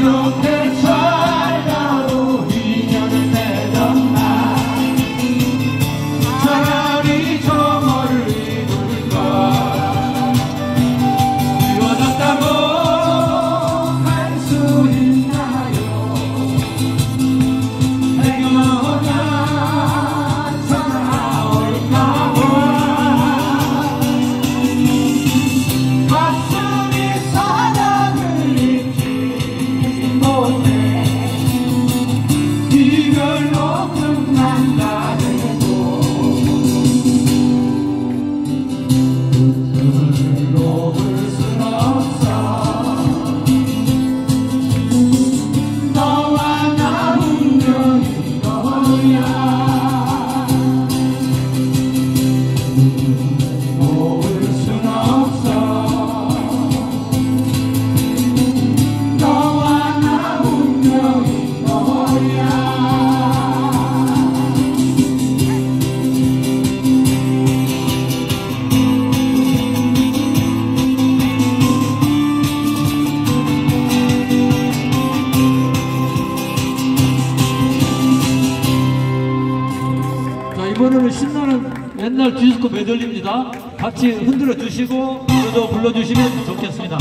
don't know. 메들리입니다. 같이 흔들어 주시고 저도 불러주시면 좋겠습니다.